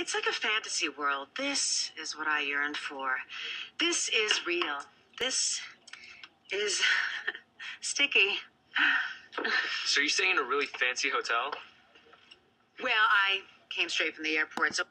It's like a fantasy world. This is what I yearned for. This is real. This is sticky. So you're staying in a really fancy hotel? Well, I came straight from the airport, so